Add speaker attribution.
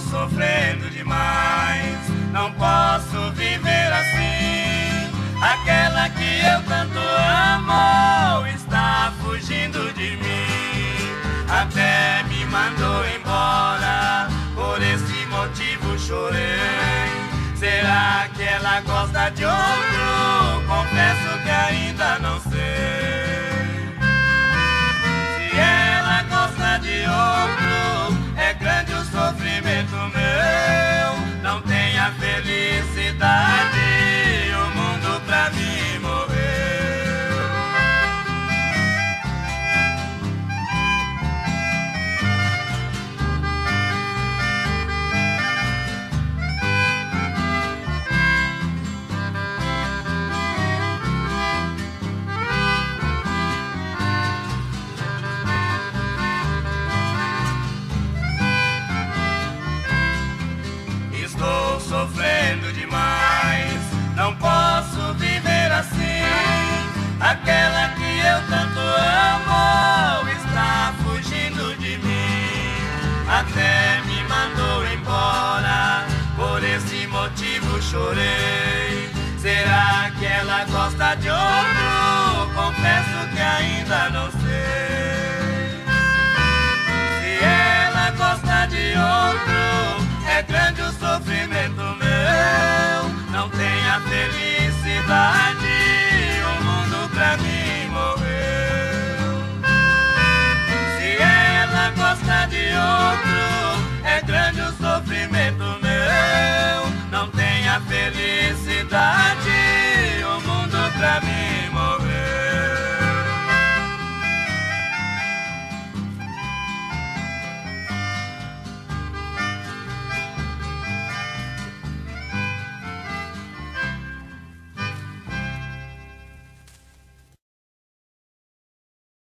Speaker 1: sofrendo demais. Não posso viver assim. Aquela que eu tanto amo está fugindo de mim. Até me mandou embora. Por esse motivo chorei. Será que ela gosta de outro? Confesso que ainda não sei. Aquela que eu tanto amo está fugindo de mim. Até me mandou embora, por esse motivo chorei. Será que ela gosta de outro? Confesso que ainda não sei. o mundo pra mim morreu. Se ela gosta de outro, é grande o sofrimento meu. Não tenha felicidade, o mundo pra mim